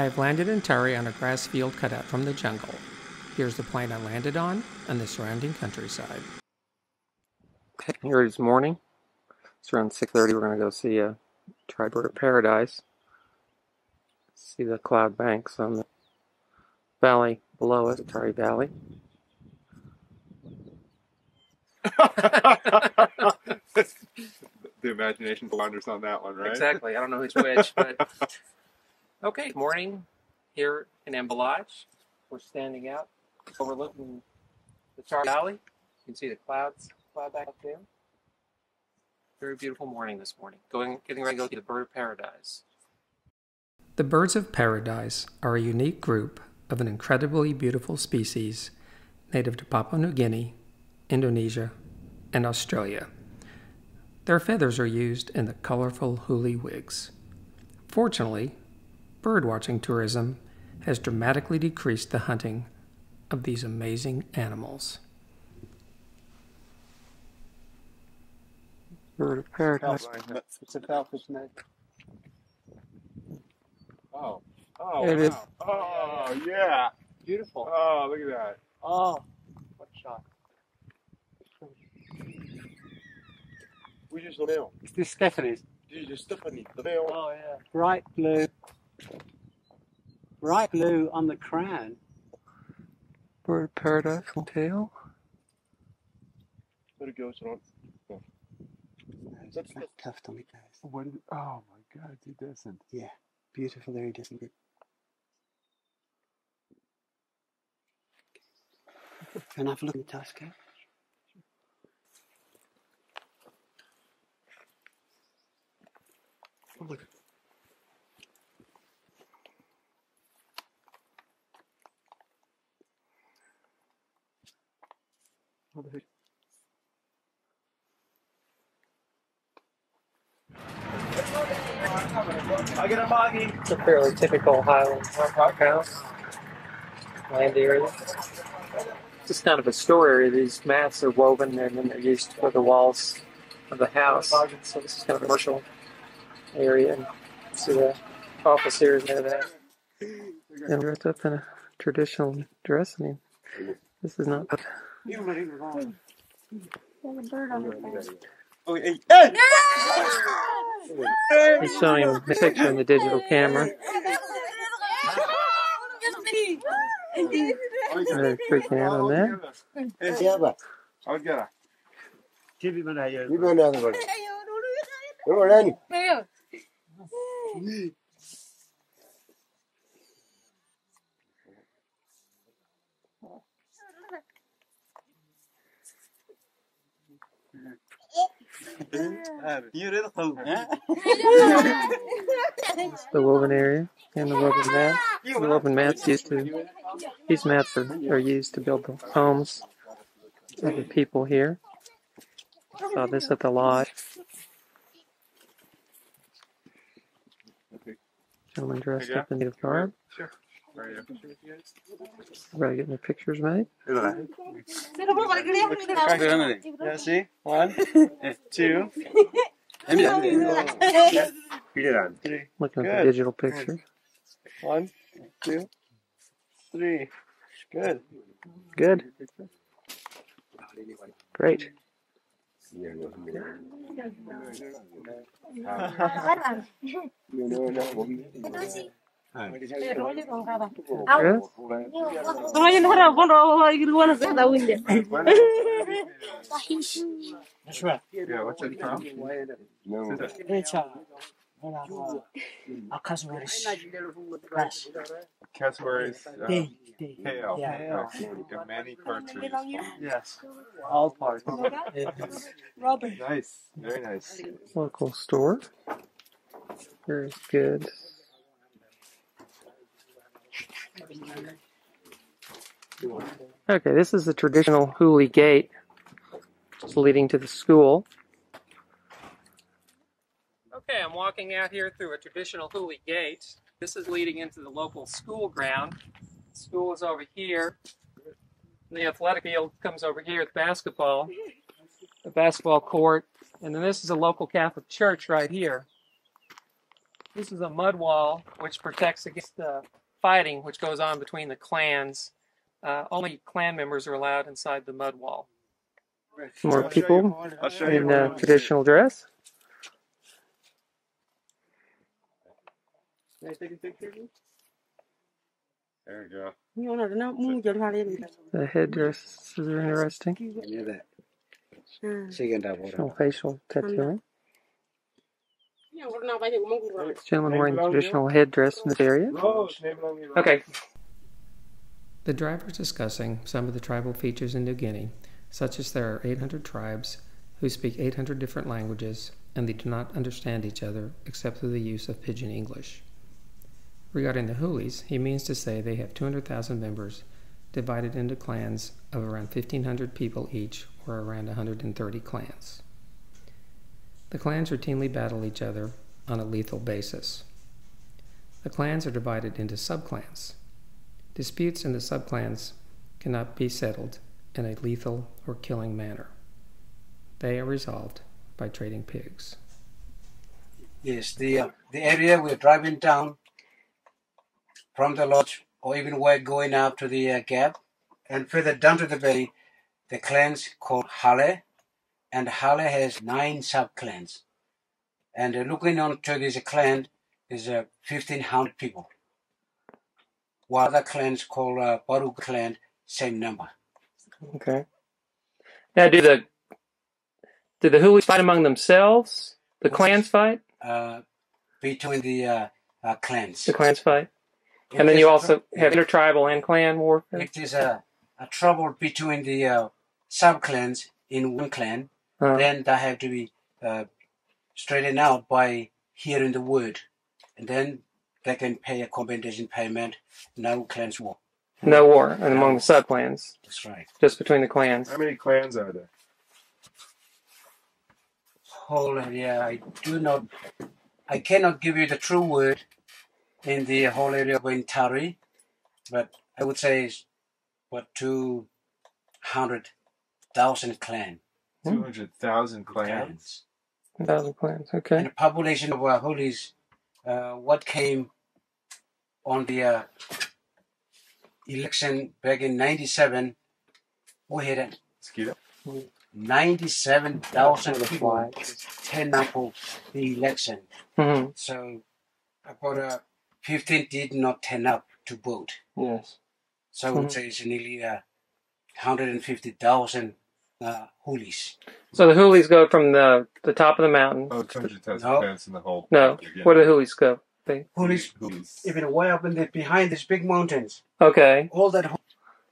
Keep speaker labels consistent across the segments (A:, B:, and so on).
A: I have landed in Tari on a grass field cut out from the jungle. Here's the plane I landed on and the surrounding countryside. Okay, here it is morning. It's around 6.30. We're going to go see a Tri-Bird of Paradise. See the cloud banks on the valley below it, the Tari Valley.
B: the imagination blunders on that one, right?
A: Exactly. I don't know who's which, but okay. Morning here in Ambua Lodge. We're standing out overlooking the Tari Valley. You can see the clouds cloud back up there. Very beautiful morning this morning. Going, getting ready to go to the Bird of Paradise. The birds of paradise are a unique group of an incredibly beautiful species native to Papua New Guinea, Indonesia, and Australia. Their feathers are used in the colorful huli wigs. Fortunately, birdwatching tourism has dramatically decreased the hunting of these amazing animals. Bird of paradise.
C: It's a falcon's neck.
B: Oh. Oh,
A: There it is.
B: wow. Oh, yeah.
A: Beautiful.
B: Oh, look at that.
A: Oh, what shot.
B: We just leeu.
C: It's the Stephanie's.
B: Die is Stephanie. De leeuw.
A: Oh, yeah.
C: Bright blue. Bright blue on the crown.
A: Bird of paradise on tail.
B: Let it go, so don't. That's the-
C: Tuft on the nose.
B: What is, oh my god, dude, that's a
C: Yeah. Beautiful iridescent. Can I have a look at the tusk? eh?
B: Oh, look. The heck?
A: It's a fairly typical Highland rock house. Land area. Just kind of a store area. These mats are woven and then they're used for the walls of the house. So this is kind of a commercial area. And see the office here is near that. And dressed up in a traditional dress. I mean, this is not.
B: Oh, hey.
A: He's showing him the picture in the digital camera. They're freaking out on that.
D: Siapa?
B: I would get a.
C: Give him an AO.
D: Di mana tu?
A: It's the woven area and the woven mat. The woven mats used to. These mats are, are used to build the homes of the people here. Saw this at the lodge. Gentleman dressed up in native garb.
B: Sure. Right, yeah.
A: Everybody getting their pictures made.
E: Yeah, see? One, two, three.
A: Looking at the
E: Good.
A: digital picture.
E: One, two, three. Good.
A: Good. Great.
B: Yeah, it from? Cassowaries. Uh, Kale.
C: Yeah.
B: And many cartoons.
C: Yes. All parts.
B: Nice. Very nice.
A: Local store. Very good. Okay, this is the traditional Huli gate, just leading to the school. Okay, I'm walking out here through a traditional Huli gate. This is leading into the local school ground. School is over here. The athletic field comes over here with basketball, the basketball court, and then this is a local Catholic church right here. This is a mud wall which protects against the fighting which goes on between the clans. Uh, only clan members are allowed inside the mud wall. More
E: I'll
A: people.
E: I'll show you
A: in
E: one.
A: uh, traditional dress.
E: Can I take a picture of you?
B: There you go.
A: The headdresses are interesting.
F: Never. Second of all.
A: Facial tattooing. Gentleman wearing the traditional headdress in this area.
E: Schneeballon, you're right.
A: Okay. The driver is discussing some of the tribal features in New Guinea, such as there are 800 tribes who speak 800 different languages and they do not understand each other except through the use of pidgin English. Regarding the Hulis, he means to say they have 200,000 members divided into clans of around 1,500 people each, or around 130 clans. The clans routinely battle each other on a lethal basis. The clans are divided into subclans. Disputes in the subclans cannot be settled in a lethal or killing manner. They are resolved by trading pigs.
C: Yes, the uh, the area we're driving down from the lodge, or even we're going up to the uh, gap, and further down to the valley, the clans called Hale, and Hale has nine sub clans, and uh, looking on to this clan is uh, fifteen hundred people, while other clans called uh, Baru clan same number.
A: Okay. Now, do the do the Hulis fight among themselves? The clans fight.
C: Uh, between the uh, uh, clans.
A: The clans fight, and then you also have intertribal and clan warfare.
C: if there's a, a trouble between the uh, sub clans in one clan,
A: Uh,
C: then that have to be uh, straightened out by hearing the word, and then they can pay a compensation payment. No clans war.
A: no war and among the subclans,
C: That's right.
A: just between the clans.
E: How many clans are there?
C: Whole area, I do not, I cannot give you the true word in the whole area of Intari, but I would say it's what two hundred thousand clan.
E: 200,000 clans?
C: clans.
A: A thousand clans.
C: and
A: Okay.
C: the population of our Hulis, uh, what came on the uh, election back in 97, we had
E: Mosquito?
C: 97,000 people turn up for the election.
A: hmm
C: So about uh, 15 did not turn up to vote.
A: Yes.
C: So I would
A: Mhm.
C: say it's nearly uh, 150,000 uh, Hulis.
A: So the Hulis go from the the top of the mountain.
E: Oh, 200,000
C: No.
E: clans in the whole.
A: No.
E: Again.
A: Where do the Hulis go? They,
C: Hulis,
E: Who's-
C: even way up in the, behind these big mountains,
A: okay.
C: all that,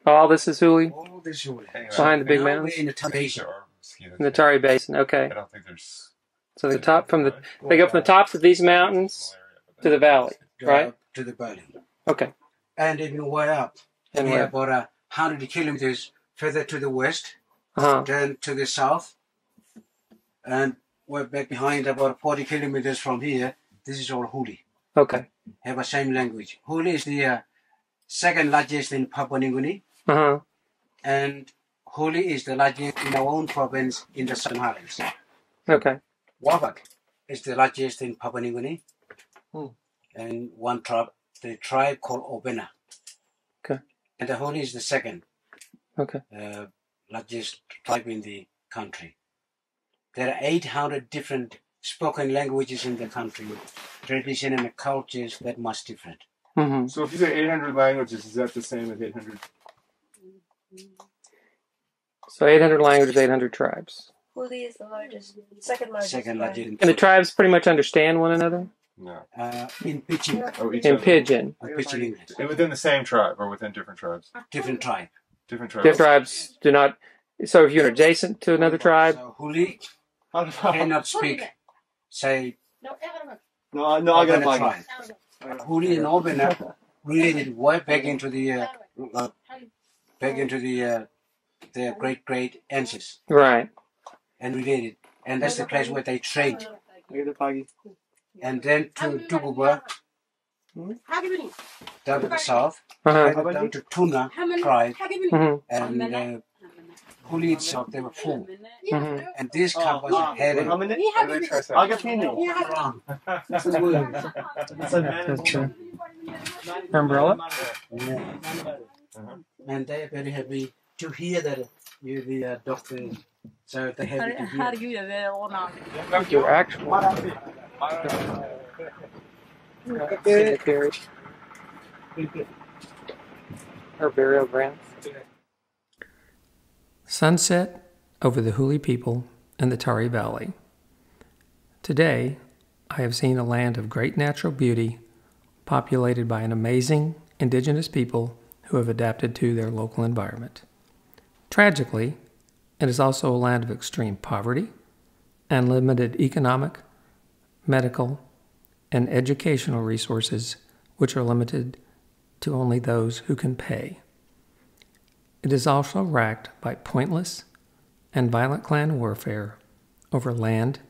A: All this is Huli
C: all this Huli.
E: Hang on.
A: behind the big
C: Now
A: mountains
C: we're in the
E: I think
C: Temptation.
E: there are mosquitoes
A: in the
E: there.
A: Tari Basin. Okay.
E: I don't think there's.
A: So the top from the they go from the tops of these mountains to the valley. Right.
C: to the valley.
A: Okay.
C: And even way up,
A: And
C: we are
A: where?
C: about a hundred kilometers further to the west,
A: Uh huh.
C: then to the south, and we're back behind about forty kilometers from here. This is all Huli.
A: Okay.
C: Have a same language. Huli is the uh, second largest in Papua New Guinea,
A: Uh huh.
C: and Huli is the largest in our own province in the Southern Highlands.
A: Okay.
C: Wabak is the largest in Papua New Guinea,
A: Hmm.
C: and one tribe, the tribe called Obena.
A: Okay.
C: And the Huli is the second.
A: Okay.
C: uh, largest tribe in the country. There are 800 different spoken languages in the country, tradition and cultures that much different.
A: hmm
E: So if you say 800 languages, is that the same as 800?
A: So 800 languages, 800 tribes,
G: Huli is the largest, second largest.
C: Second largest in,
A: and the tribes pretty much understand one another
E: No.
C: uh, in Pidgin,
E: Oh,
A: in
E: other.
A: Pidgin.
C: Pidgin English,
E: Within the same tribe or within different tribes?
C: different tribe.
E: Different tribes.
A: Different tribes do not. So if you're adjacent to another tribe,
C: So Huli cannot speak, say,
F: no, no, I got
C: Obena
F: a
C: tribe. Huli and Obena related way back into the uh, uh, back into the uh, their great great ancestors
A: right?
C: and related, and that's the place where they trade.
F: I got a pagi.
C: and then to Tububa, down to the south,
A: Uh huh.
C: down to Tuna tribe,
A: hmm
C: and uh, Huli itself, there were four.
H: Mhm.
C: And this
E: Oh,
C: cup was
E: ah,
C: headed
E: how many?
B: Let me try some.
E: I'll get penny.
C: wrong.
E: It's a wound. It's a
H: That's uh, umbrella.
C: Yeah. And they're very happy to hear that you're the uh, doctor. So they're happy to hear.
H: Your actual cemetery. Burial grounds. Sunset over the Huli people and the Tari Valley. Today, I have seen a land of great natural beauty, populated by an amazing indigenous people who have adapted to their local environment. Tragically, it is also a land of extreme poverty and limited economic, medical, and educational resources, which are limited to only those who can pay. It is also racked by pointless and violent clan warfare over land,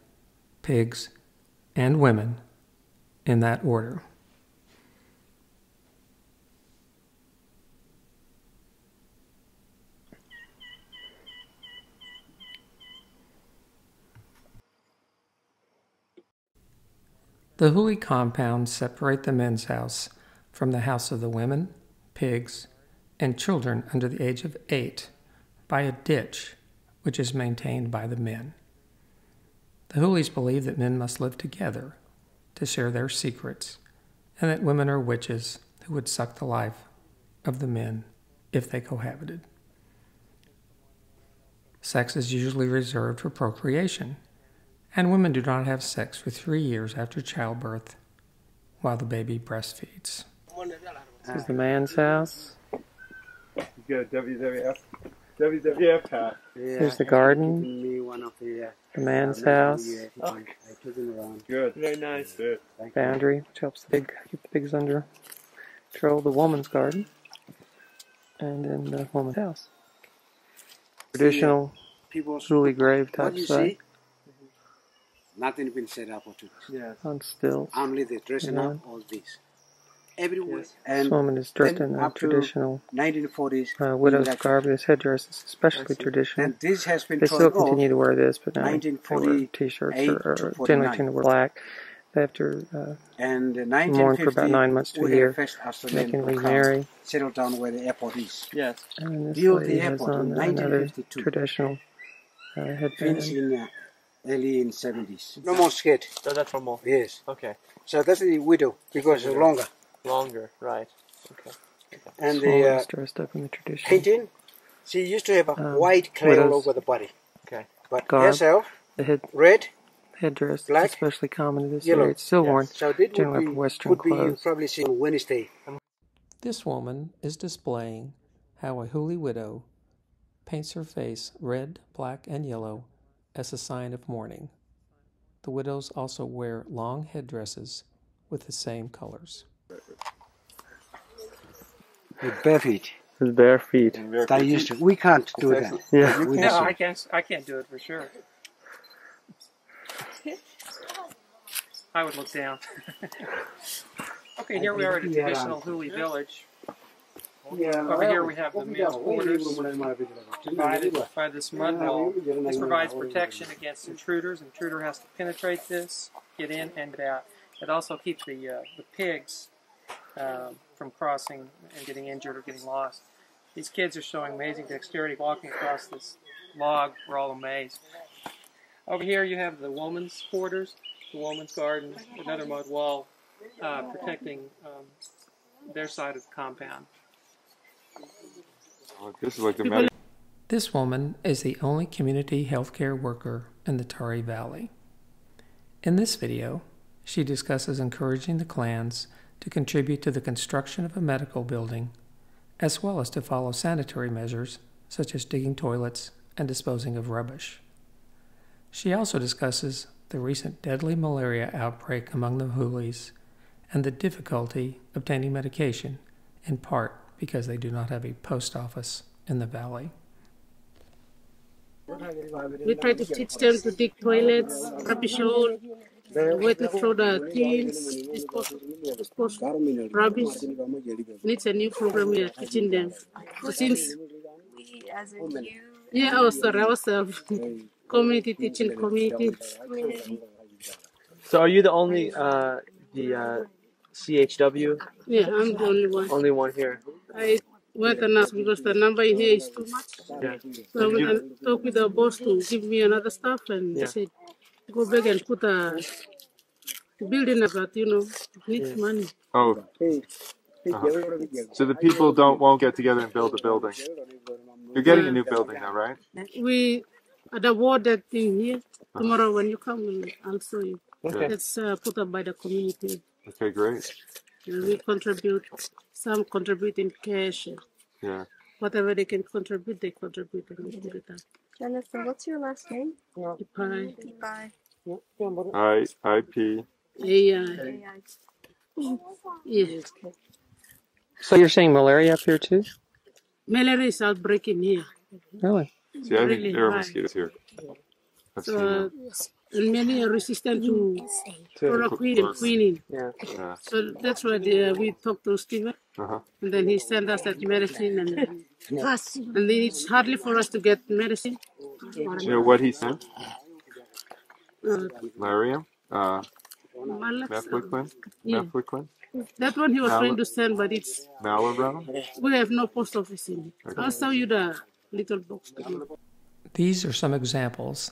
H: pigs, and women in that order. The Huli compounds separate the men's house from the house of the women, pigs, and children under the age of eight by a ditch which is maintained by the men. The Hulis believe that men must live together to share their secrets, and that women are witches who would suck the life of the men if they cohabited. Sex is usually reserved for procreation, and women do not have sex for three years after childbirth while the baby breastfeeds. This is the man's house.
B: You got a WWF, WWF hat.
C: Yeah,
H: Here's the garden.
C: me one of the,
H: The man's
C: uh,
H: house.
C: yeah, he can- I took him around.
B: Good.
E: Very nice.
B: Good.
H: Boundary, which helps the pig keep the pigs under control. The woman's garden, and then the woman's house. Traditional
C: People,
H: Huli grave
C: what
H: type
C: you
H: site
C: see? Nothing been set up or two.
E: Yeah.
H: on stilts.
C: Only the dressing
H: Yeah.
C: up all this. Everywhere.
E: Yes.
H: This
C: And
H: woman is dressed
C: then
H: in a traditional
C: 1940s.
H: uh, widow's
C: like-
H: garb. This headdress is especially
E: I
H: traditional.
C: And this has been
H: They still continue to wear this, but now they wear t-shirts or, or generally tend to wear black. They have to uh,
C: And in
H: mourn for about nine months to a
C: we
H: year.
C: had
H: They can remarry.
C: settle down where the airport is.
E: Yes.
H: And this
C: Built the
H: lady has
C: airport in
H: on another traditional uh,
C: Finished
H: headband.
C: In early in 70s. No more skate.
E: So that's from more.
C: Yes.
E: Okay.
C: So that's the widow because it's longer.
E: Longer. Right. Okay.
C: And
H: This
C: the
H: woman
C: uh,
H: is up in the traditional
C: painting, she used to have a
H: Um,
C: white clay all over the body.
E: Okay.
C: But
H: Garb.
C: herself,
H: the head
C: red,
H: headdress.
C: Black,
H: especially common in this
C: yellow.
H: area. It's still
E: Yes.
H: worn
C: So this
H: generally
C: would
H: for
C: be,
H: Western
C: would be you
H: clothes.
C: probably see on Wednesday.
H: This woman is displaying how a Huli widow paints her face red, black, and yellow as a sign of mourning. The widows also wear long headdresses with the same colors.
C: With bare feet.
H: His bare feet.
C: They used to. We can't do that.
H: Yeah.
C: With
H: No, I can't. I can't do it for sure. I would look down. okay, here we are at a traditional Huli village. Over here we have the male's quarters provided by this mud wall. This provides protection against intruders. Intruder has to penetrate this, get in, and get out. It also keeps the uh, the pigs um, from crossing and getting injured or getting lost. These kids are showing amazing dexterity walking across this log. We're all amazed. Over here you have the woman's quarters, the woman's garden, another mud wall uh, protecting um, their side of the compound.
I: Oh, this is like the medical.
H: This woman is the only community healthcare worker in the Tari Valley. In this video, she discusses encouraging the clans to contribute to the construction of a medical building, as well as to follow sanitary measures such as digging toilets and disposing of rubbish. She also discusses the recent deadly malaria outbreak among the Hulis and the difficulty obtaining medication, in part because they do not have a post office in the valley.
D: We try to teach them to dig toilets, rubbish out, where to throw the things, dispose, dispose rubbish. It's a new program we are teaching them. So since,
J: We, as in you,
D: yeah, oh, sorry, ourselves.
I: community teaching community.
E: So are you the only uh, the uh, CHW?
I: Yeah, I'm the only one.
E: Only one here.
I: I went and asked because the number in here is too much.
E: Yeah.
I: So I went and talked with the boss to give me another stuff, and
E: Yeah.
I: they said, go back and put a building up, but you know, it needs money.
B: Oh. So the people don't won't get together and build a building. You're getting a new building now, right?
I: We at the ward that thing here tomorrow when you come, I'll show you.
E: Okay.
I: It's uh, put up by the community.
B: Okay, great.
I: And we contribute. Some contribute in cash.
B: Yeah.
I: Whatever they can contribute, they contribute and we put it up.
J: Jennifer, what's your last name?
I: Pie.
J: Bye.
B: I I P.
I: Yeah, yeah.
A: So you're saying malaria up here too?
I: Malaria is outbreaking here.
A: Really?
B: See, I think
I: Really
B: there are
I: high.
B: mosquitoes here. I've seen
I: So,
B: them.
I: And many are resistant to chloroquine and quinine.
E: Yeah.
B: Yeah.
I: So that's why the, we talked to Steven,
B: Uh-huh.
I: and then he sent us that medicine, and and then it's hardly for us to get medicine.
B: You know what he sent?
I: Uh,
B: Malaria? Uh,
I: Malax, yeah,
B: Methylquin?
I: that one he was
B: Mal-
I: trying to send, but it's
B: Malaram?
I: we have no post office in it. I'll show you the little box.
H: These are some examples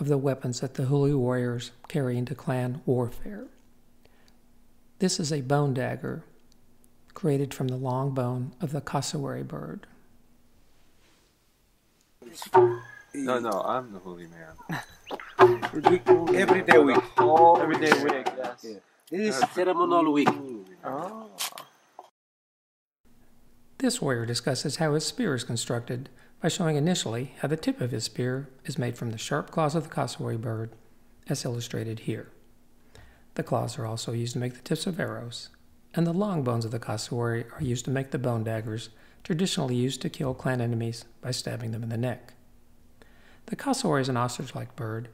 H: of the weapons that the Huli warriors carry into clan warfare. This is a bone dagger created from the long bone of the cassowary bird.
B: No, no, I'm the holy man.
D: Every day week.
E: Everyday wig. Yes.
D: This is ceremonial week.
E: Oh.
H: This warrior discusses how his spear is constructed by showing initially how the tip of his spear is made from the sharp claws of the cassowary bird, as illustrated here. The claws are also used to make the tips of arrows, and the long bones of the cassowary are used to make the bone daggers traditionally used to kill clan enemies by stabbing them in the neck. The cassowary is an ostrich like bird,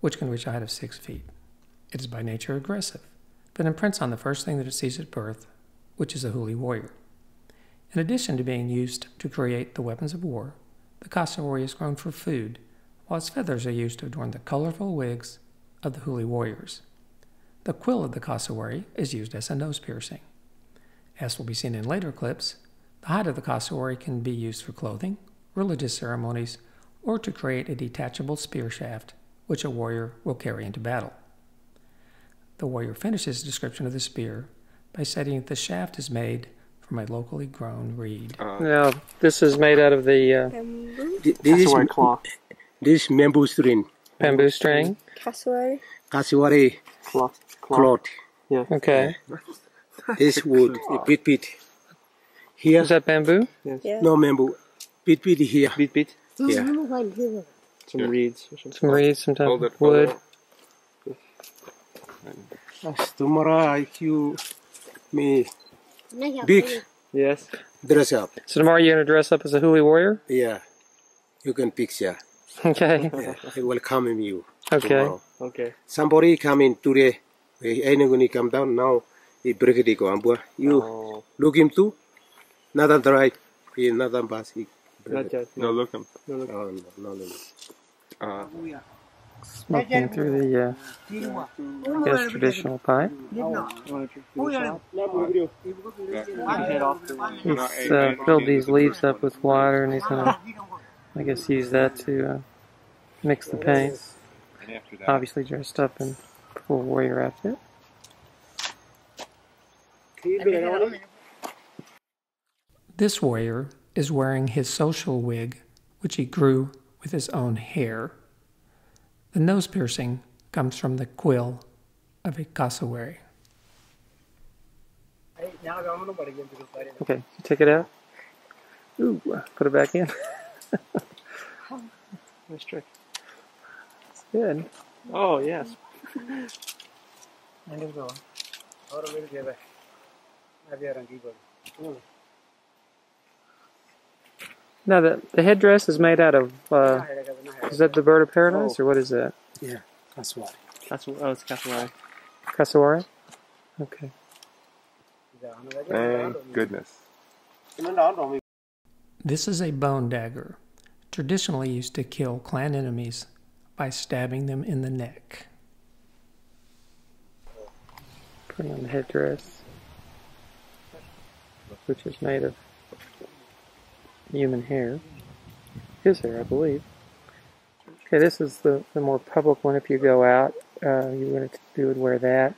H: which can reach a height of six feet. It is by nature aggressive, but imprints on the first thing that it sees at birth, which is a Huli warrior. In addition to being used to create the weapons of war, the cassowary is grown for food, while its feathers are used to adorn the colorful wigs of the Huli warriors. The quill of the cassowary is used as a nose piercing. As will be seen in later clips, the hide of the cassowary can be used for clothing, religious ceremonies, or to create a detachable spear shaft, which a warrior will carry into battle. The warrior finishes his description of the spear by stating that the shaft is made from a locally grown reed.
B: Uh,
A: Now, this is made out of the uh,
J: Bamboo.
D: This is,
E: Cassowary cloth.
D: this is bamboo string.
A: bamboo string.
J: Cassowary.
D: Cassowary
E: Cloth.
D: cloth. Yeah.
A: Okay.
D: This wood, a bit bit. Here,
A: Is that bamboo?
J: Yeah.
D: no bamboo. Bit bit here.
E: Beat beat.
D: Yeah.
E: Some reeds. Or.
A: Some reeds, some type of wood.
B: it.
D: Tomorrow, if you me big
E: Yes.
D: dress up,
A: So tomorrow you're going to dress up as a Huli warrior?
D: yeah, you can picture.
A: Okay.
D: Yeah, I welcome you.
A: Okay.
D: tomorrow.
E: Okay.
D: Somebody coming today. Anyone come down now. He break it go ambua. You
E: Oh.
D: look him too. Another drive. He another bus. He
E: Not
D: it.
E: yet.
B: No, look him.
E: No, look.
D: Oh, no, no, no.
B: Uh,
A: Smoking through the uh, his traditional pipe.
E: Head off the
A: He's uh, filled these leaves up with water and he's going to, I guess, use that to uh, mix the paint. Obviously dressed up in full warrior outfit.
H: This warrior is wearing his social wig, which he grew with his own hair. The nose piercing comes from the quill of a cassowary.
A: Okay, you take it out. Ooh, put it back in.
E: Nice trick.
A: It's good.
E: Oh yes.
A: Now the the headdress is made out of. Uh, is that the bird of paradise or what is that?
D: Yeah, that's why.
E: Oh, it's cassowary.
A: Cassowary. Okay.
B: thank goodness.
H: This is a bone dagger, traditionally used to kill clan enemies
A: by stabbing them in the neck. Putting on the headdress, which is made of human hair. His hair, I believe. Okay, this is the, the more public one. If you go out, uh, you would you would wear that.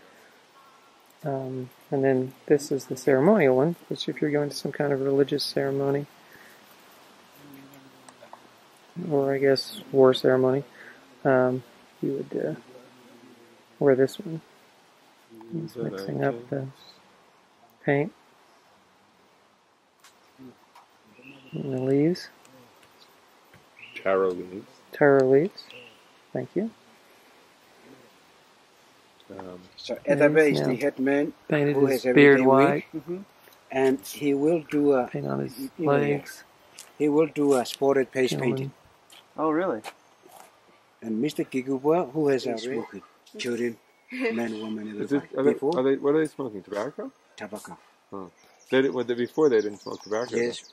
A: Um, and then this is the ceremonial one, which if you're going to some kind of religious ceremony, or I guess war ceremony, um, you would uh, wear this one. He's mixing up the paint and the leaves,
B: Taro leaves.
A: taro leaves. Thank you.
B: Um,
C: So at is
A: Yeah.
C: the headman
A: Painted
C: who
A: his
C: has
A: beard
C: everything
A: white,
C: weak, and he will do a
A: paint on his
C: you know,
A: legs.
C: he will do a spotted paste
A: Gentleman.
C: painting.
E: Oh, really?
C: And Mr. Kikuba, who has a smoking children, men, women,
B: is it,
C: everybody.
B: are they,
C: Before
B: are they, what are they smoking? Tobacco?
C: tobacco.
B: They, well, they, before they didn't smoke tobacco.
C: Yes.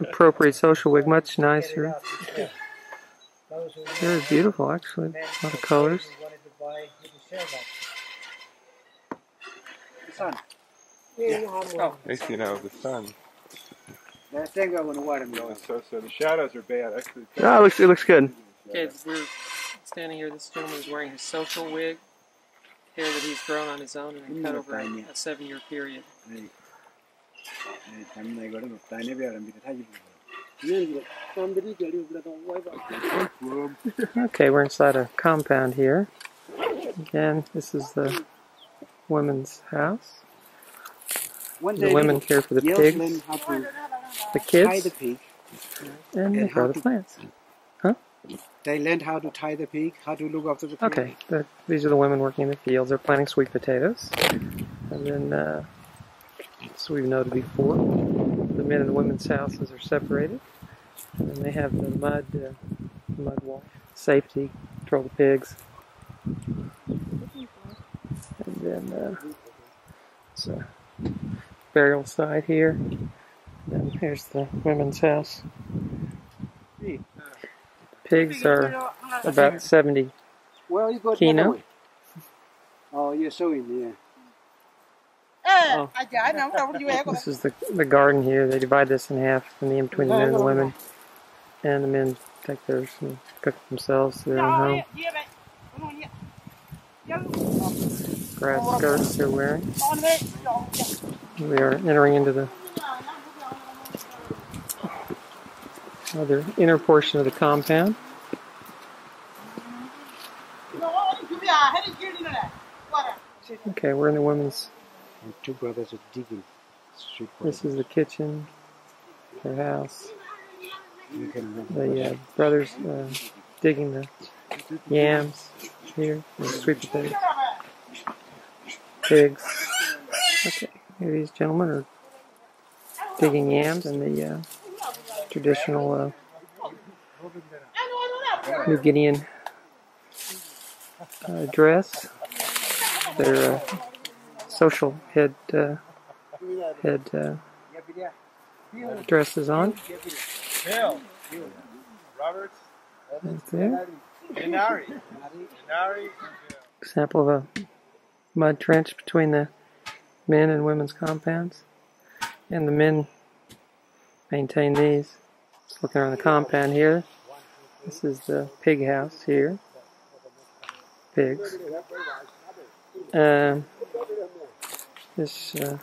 A: appropriate social wig, much nicer. Very beautiful, actually. A lot of colors.
B: Makes you know the sun.
C: Let's think of one water
K: No, so so the shadows are bad. Actually,
E: Ah, it looks it looks good.
D: Okay, we're standing here. This gentleman is wearing his social wig, hair that he's grown on his own and cut over a, a seven-year period.
A: Okay, we're inside a compound here. Again, this is the women's house. The women care for the pigs, the
C: kids, the pig,
A: and they grow the plants. Huh?
C: They learned how to tie the pig, how to look after the pig.
A: Okay, the, these are the women working in the fields. They're planting sweet potatoes. And then uh, as we've noted before, the men and the women's houses are separated. And they have the mud, uh, mud wall, safety, control the pigs. And then, uh, it's a burial site here. Then here's the women's house. Pigs are about 70
C: Well, you got? Oh, you're sewing, yeah.
A: Oh. This is the, the garden here. They divide this in half, and the in between the men and the women. And the men take theirs and cook it themselves to their own home. Grass skirts they're wearing. We are entering into the other inner portion of the compound. Okay, we're in the women's.
C: And two brothers are digging.
A: This is the kitchen, their house. The uh, brothers uh, digging the yams here, and the sweet potatoes, pigs. Okay, here these gentlemen are digging yams in the uh, traditional uh, New Guinean uh, dress. Their uh, social head uh, head uh, dresses on. Right there. Example of a mud trench between the men and women's compounds. And the men maintain these. Just looking around the compound here. This is the pig house here. Pigs. Um, this uh,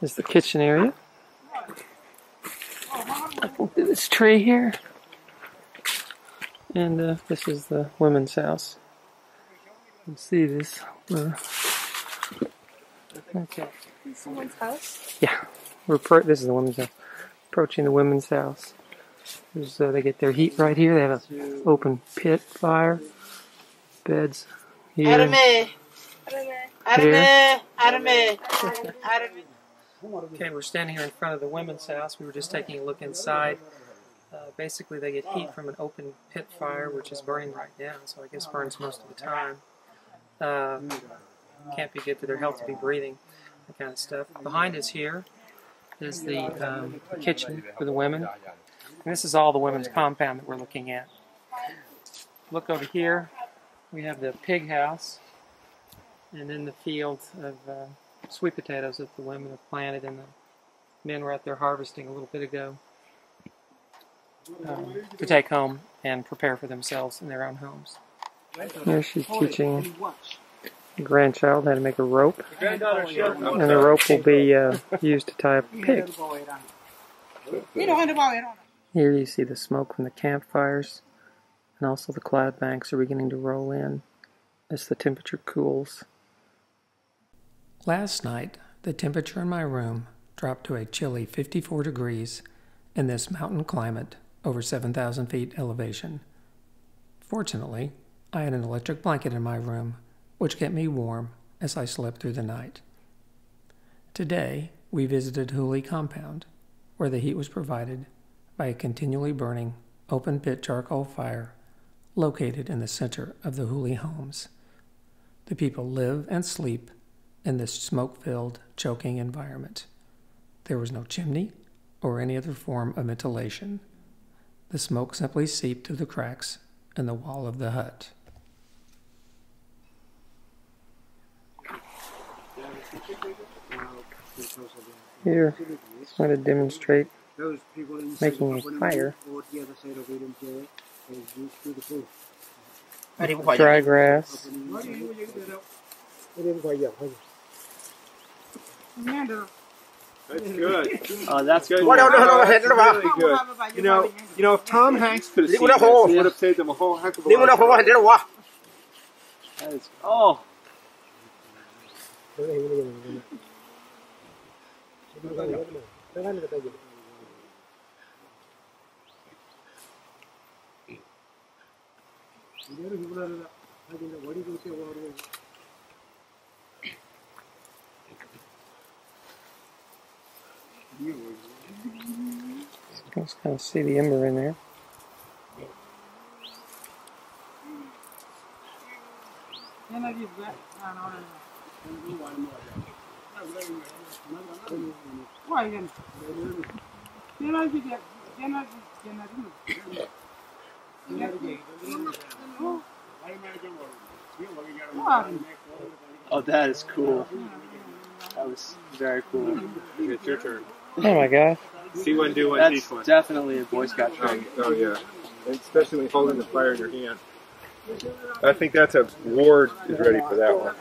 A: is the kitchen area. Up into this tree here. And uh, this is the women's house. You can see this. Uh, okay.
J: Someone's house.
A: Yeah, we're pro- this is the women's house. Approaching the women's house. There's, uh, they get their heat right here. They have an open pit fire. Beds here.
L: Arame. Arame. Arame.
A: Okay, we're standing here in front of the women's house. We were just taking a look inside. Uh, basically, they get heat from an open pit fire, which is burning right now, so I guess burns most of the time. Uh, can't be good for their health to be breathing, that kind of stuff. Behind us here is the um, kitchen for the women. And this is all the women's compound that we're looking at. Look over here. We have the pig house, and then the fields of uh, sweet potatoes that the women have planted, and the men were out there harvesting a little bit ago um, to take home and prepare for themselves in their own homes. Here she's teaching grandchild how to make a rope, and the rope will be uh, used to tie a pig. Here you see the smoke from the campfires, and also the cloud banks are beginning to roll in as the temperature cools. Last night, the temperature in my room dropped to a chilly 54 degrees in this mountain climate over 7,000 feet elevation. Fortunately, I had an electric blanket in my room, which kept me warm as I slept through the night. Today, we visited Huli Compound, where the heat was provided by a continually burning open pit charcoal fire located in the center of the Huli homes. The people live and sleep in this smoke filled, choking environment. There was no chimney or any other form of ventilation. The smoke simply seeped through the cracks in the wall of the hut. Here, I'm going to demonstrate making a fire. Dry grass.
B: That's good.
E: Oh, that's
B: good.
E: cool.
B: That's really good. You know, you know, if Tom Hanks could have seen this, it would have saved him a whole heck of a lot. of money.
E: That is, oh,
A: Let's kind of see the ember in there.
E: oh, that is cool. That was very cool.
B: It's your turn.
A: Oh my gosh.
B: See one, do one,
E: That's
B: teach one.
E: definitely a Boy Scout trick.
B: Oh yeah, especially when holding the fire in your hand. I think that's a Ward is ready for that one.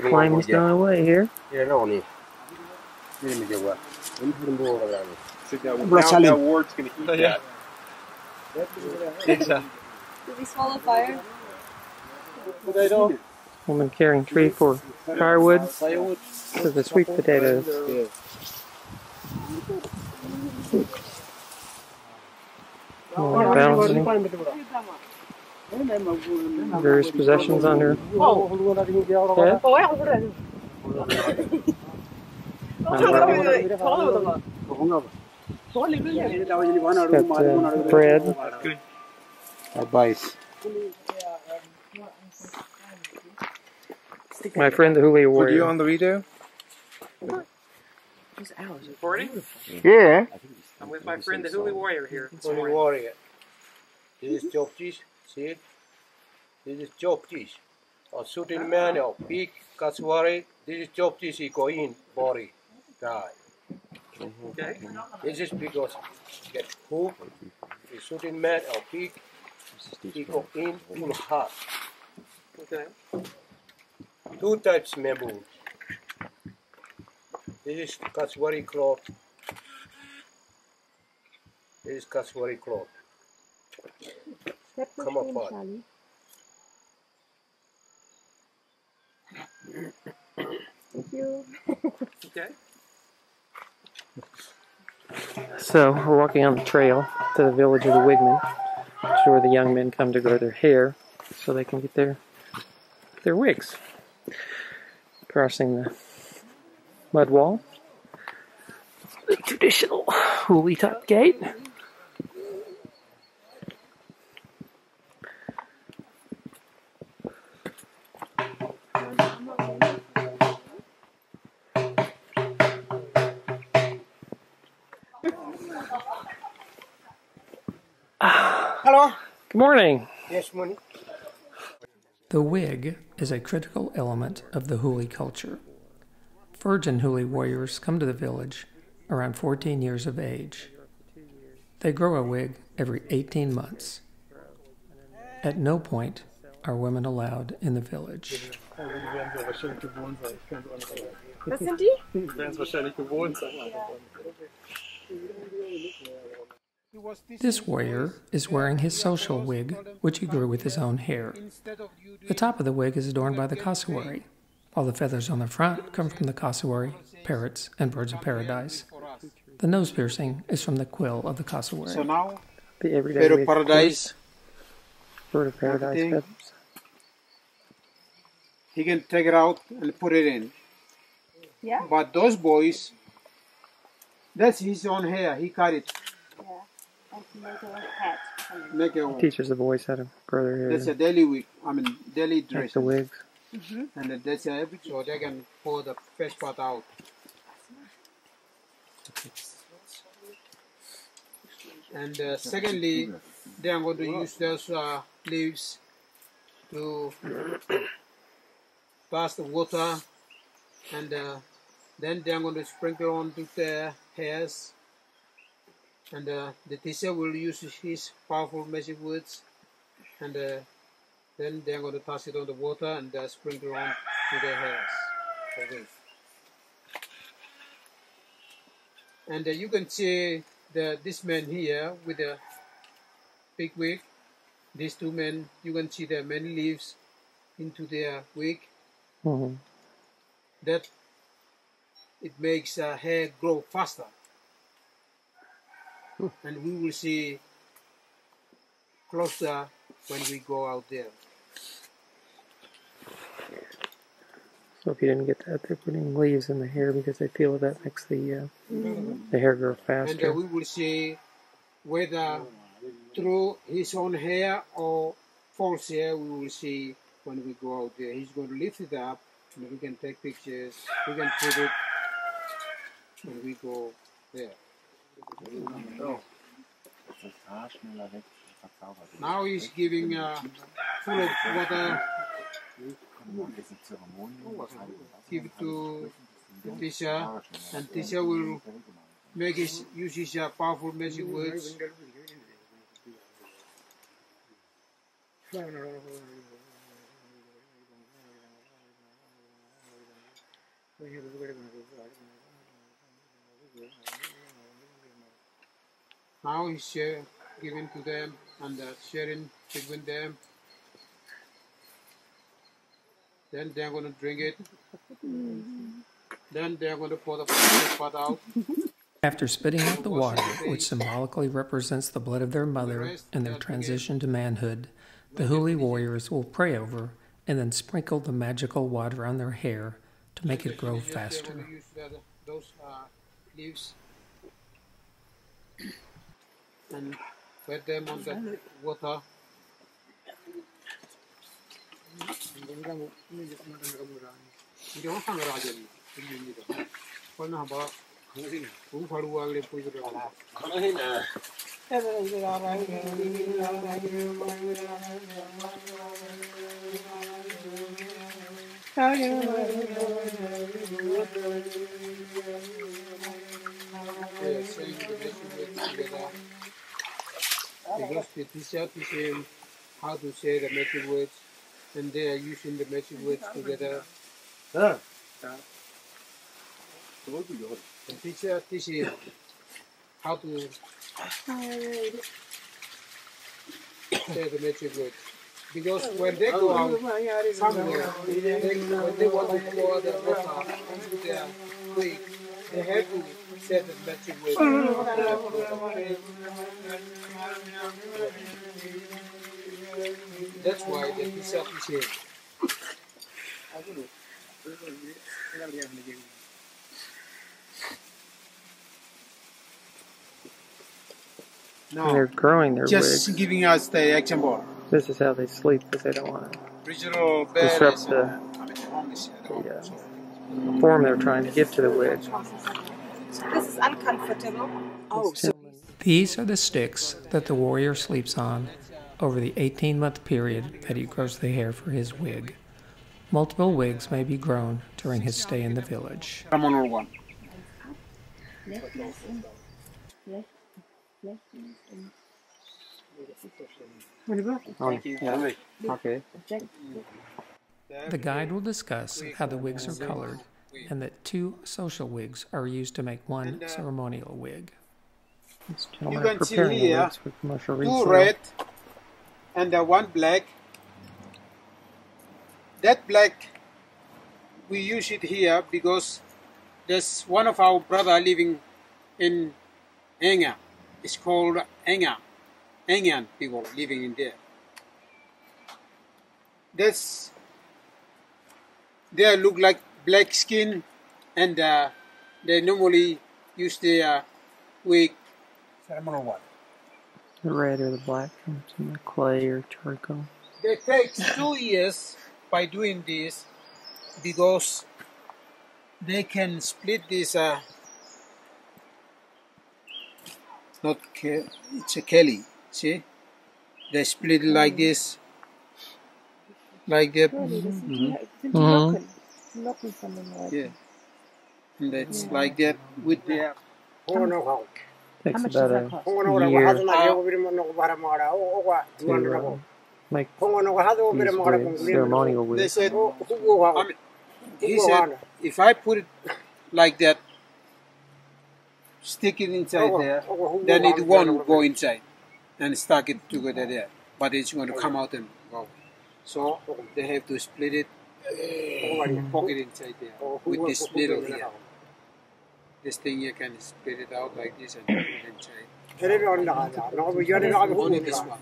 A: Climbing's going away here.
B: Sit down. Now, now Ward's going to eat that.
E: It's a,
J: Did we swallow fire? Potato.
A: Woman carrying tree for firewood for the sweet potatoes. Woman balancing various possessions on her head. Got uh, bread.
C: Advice.
A: My friend the Huli
B: Were you on the video?
G: Recording?
C: Yeah.
G: I'm with my friend the Huli Warrior here this morning.
D: warrior. This is Joptis, see it? This is Joptis. A shooting man of big cassowary. This is Joptis, he go in body, die.
G: Okay.
D: This is because get hook. The shooting man of big, he go in full heart.
G: Okay.
D: Two types bamboo. This is Cassowary cloth. This is Cassowary cloth. Come apart.
G: Thank you.
A: Okay. So we're walking on the trail to the village of the Wigmen, which where the young men come to grow their hair so they can get their their wigs. Crossing the mud wall, the traditional woolly top gate. Morning.
D: Yes, morning.
H: The wig is a critical element of the Huli culture. Virgin Huli warriors come to the village around 14 years of age. They grow a wig every 18 months. At no point are women allowed in the village.
G: Was sind die?
E: werden es wahrscheinlich gewohnt sein.
H: This warrior is wearing his social wig, which he grew with his own hair. The top of the wig is adorned by the cassowary, while the feathers on the front come from the cassowary, parrots, and birds of paradise. The nose piercing is from the quill of the cassowary.
F: So now,
A: The everyday
F: bird of
A: wig,
F: paradise,
A: bird of paradise
F: everything.
A: feathers.
F: he can take it out and put it in.
G: Yeah?
F: But those boys, that's his own hair. He cut it.
G: Yeah. And make a
F: a
A: Teaches the boys how to grow hair.
F: That's a daily wig. I mean, daily dress.
A: the wigs.
G: Mm-hmm.
F: And then that's every so they can pull the fresh part out. And uh, secondly, they are going to use those uh, leaves to pass the water, and uh, then they are going to sprinkle onto their hairs. And uh, the teacher will use his powerful magic words, and uh, then they are going to toss it on the water and uh, sprinkle on to their hairs. Okay. And uh, you can see the this man here with the big wig. These two men, you can see the many leaves into their wig.
A: hmm
F: That it makes uh, hair grow faster. And we will see closer when we go out there.
A: So if you didn't get that, they're putting leaves in the hair because they feel that makes the uh, the hair grow
F: and
A: faster.
F: uh, we will see whether through his own hair or false hair we will see when we go out there he's going to lift it up and we can take pictures we can put it when we go there now he's giving uh, full of water. Give to Tisha and Tisha will make his use his uh, powerful magic words Now he's share, giving to them and uh, sharing between them. Then they're going to drink it. Then they're going to pour the pot out.
H: After spitting out the water, which symbolically represents the blood of their mother and their transition to manhood, the Huli warriors will pray over and then sprinkle the magical water on their hair to make it grow faster.
F: going to use the, those uh, leaves and wet them on the water. 이게 확 나가잖니. 이게 거는 한번 우리 바로 그래 보이더라고. Yeah, saying the best Way together. Because the teacher teaching how to say the magic words, and they are using the magic words together. Huh? The teacher teaching how to say the magic words.
D: Because when they go out somewhere, they, when they want to go out the water into their wig, they have to set the matching wig. That's why they preserve this here.
A: And they're growing their
F: just
A: wigs.
F: giving us the example.
A: This is how they sleep because they don't want to
F: Regional
A: disrupt the,
F: I mean, home is,
A: the uh, form they're trying to give to the wig.
G: This uncomfortable. Oh, so
H: These are the sticks that the warrior sleeps on over the 18 month period that he grows the hair for his wig. Multiple wigs may be grown during his stay in the village.
F: ceremonial one.
A: Okay.
H: The guide will discuss how the wigs are colored and that two social wigs are used to make one ceremonial wig.
A: These
F: You
A: gentlemen are
F: can see
A: preparing the
F: here
A: wigs for commercial
F: two
A: resale.
F: red and uh, one black. That black, we use it here because there's one of our brother living in Enga. It's called Enga. Engan people living in there. That's they look like black skin and uh, they normally use their wig ceremonial one.
A: The red or the black from the clay or charcoal.
F: It takes two years by doing this because they can split this. Uh, it's not ke- it's a Kelly. See, they split it like this, like that.
G: sind die
A: Mhm.
G: Locken. Die Locken von den Leuten.
F: Yeah, and it's like that with their.
G: How
A: Takes
G: much does
A: about
G: that
A: a
G: cost?
A: year to uh, make these wigs, ceremonial
F: They
A: wigs.
F: said, I mean, he said, if I put it like that, stick it inside there, then it won't go inside and stuck it together there. But it's going to come out and go. So they have to split it, poke it inside there with this little here. This thing you can spit it out like this and put it inside. Only this one.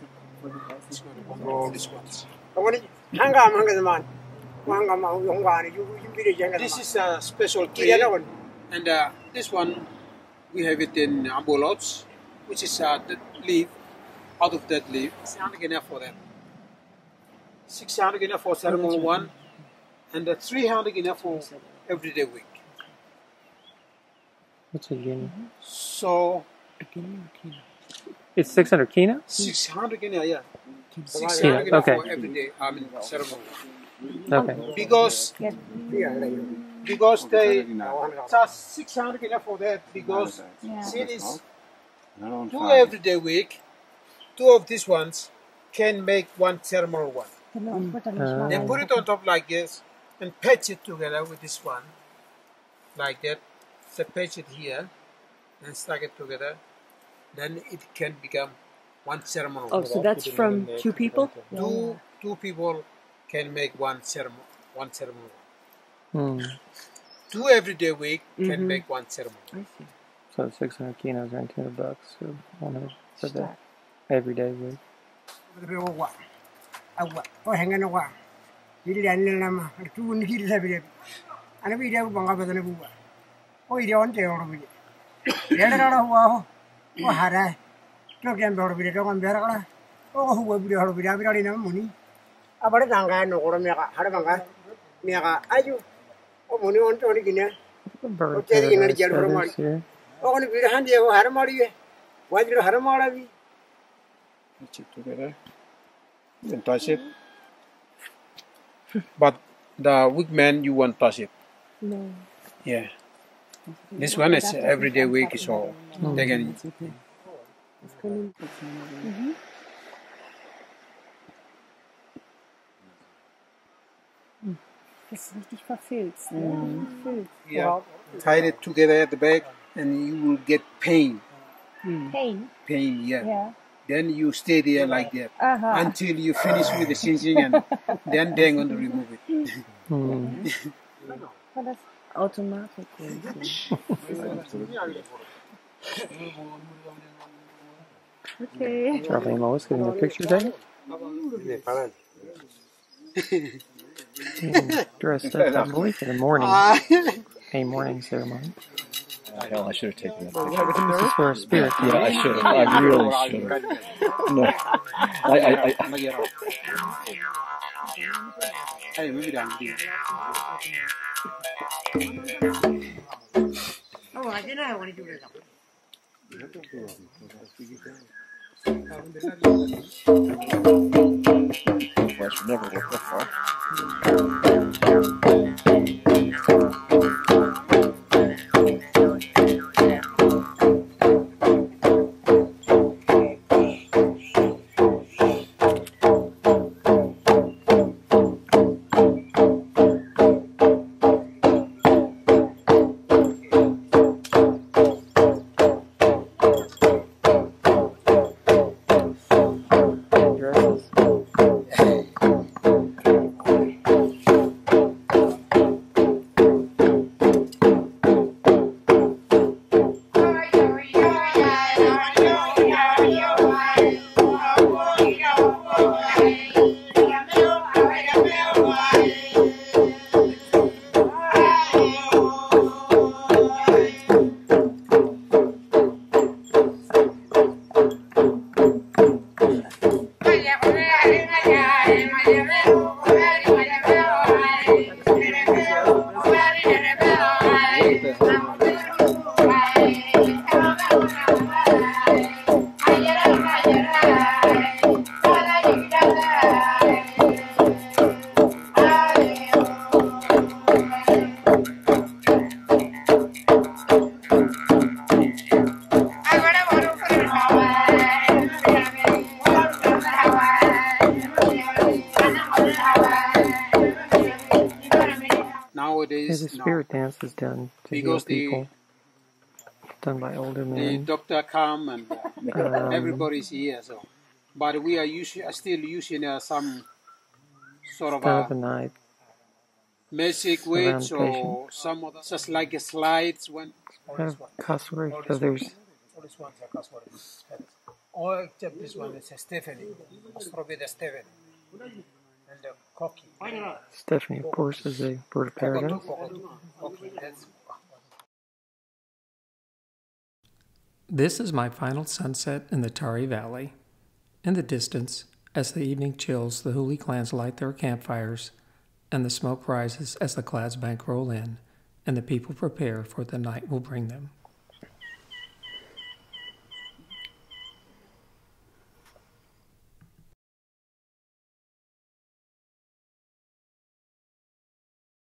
F: It's going to grow this ones. This is a special tree, and uh, this one we have it in Ambua Lodge, which is uh, the leaf. Out of that leaf, 600 enough for them. 600 enough for ceremony one, and uh, 300 enough for everyday week.
A: What's a guinea?
F: So
A: It's 600 kina?
F: 600 enough, yeah.
A: Yeah,
F: 600 enough
A: okay.
F: for everyday. I mean ceremony.
A: Okay.
F: Because because they charge 600 enough for that because sin is two everyday week, two of these ones can make one ceremonial one.
A: Uh,
F: They put it on top like this and patch it together with this one, like that. So patch it here and stuck it together. Then it can become one ceremony
M: Oh, so that's from two people?
F: Two two people can make one ceremony. One ceremony.
A: Hmm.
F: Two everyday week can
M: Mhm.
F: make one ceremony. I see.
A: So 600 kinos are 200 bucks or 100 for the everyday wig.
N: agwa o hengana wa yiri ya nila ma tu ni kiri sabi de ana bi de ko banga badana buwa o ide on te oro Jadi, ini dia. Oh, ini biru. Handi, aku harum. Aduh, ya, wajib. Harum,
F: orang ini. Cukup, ya. Entah sih. But the weak man, you won't touch it.
G: No.
F: Yeah. This one is everyday wig, so they can.
G: Mhm. Das ist richtig verfilzt. Ne? Verfilzt.
F: Yeah. Tie it together at the back, and you will get pain.
G: Pain.
F: Pain, yeah.
G: Ja.
F: Then you stay there like that
G: Uh-huh.
F: until you finish with the changing, and then they're going to remove it.
H: Hmm.
G: War das automatically? okay.
H: Charlie and getting their picture taken. Mm, Dressed up, I believe, for the morning, a morning ceremony.
O: Hell, I should have taken that
H: This is for a spirit.
O: Yeah, I should have. I really should have. No, I, I, I,
F: Hey, move it down.
N: Oh, I didn't know what to do with
O: I should never look that far.
F: Because the-
H: people. Done by older
F: the doctor come and uh,
H: Um,
F: everybody's here. So, but we are using, still using uh, some sort of a
H: the night.
F: magic
H: around
F: weights or some other, just like a slides when.
H: Have cassowary feathers.
F: All these ones are Cassowary feathers. All except this one is a Stephanie. Probably the Stephanie. And the cocky.
H: Stephanie, of course, is a bird of paradise. This is my final sunset in the Tari Valley. In the distance, as the evening chills, the Huli clans light their campfires, and the smoke rises as the clouds bank roll in, and the people prepare for what the night will bring them.